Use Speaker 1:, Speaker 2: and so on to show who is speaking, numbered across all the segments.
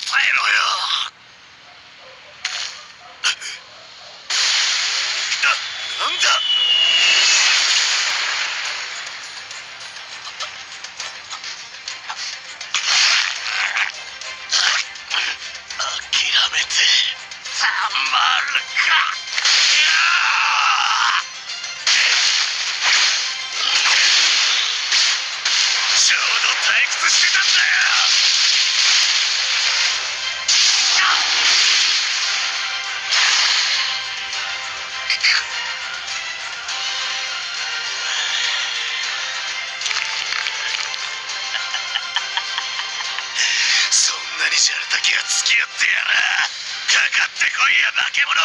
Speaker 1: ちょうど退屈してたんだよ。なにじゃれたきゃ付き合ってやら。かかってこいや化け物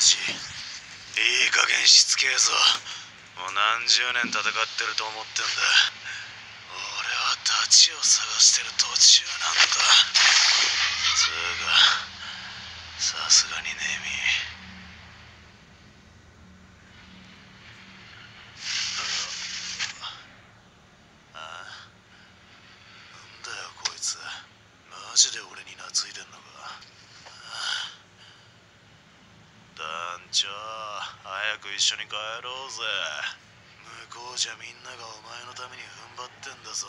Speaker 1: ジいい加減しつけえぞ。もう何十年戦ってると思ってんだ。俺はダチを探してる途中なんだ。つうかさすがにねみ。ああなんだよこいつ。マジで俺に懐いてんのか。団長早く一緒に帰ろうぜ。向こうじゃみんながお前のために踏ん張ってんだぞ。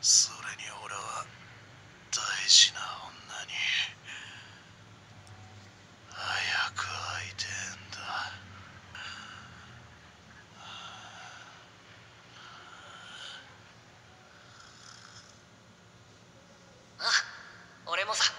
Speaker 1: それに俺は大事な女に。早く会いてんだ。
Speaker 2: あ俺もさ。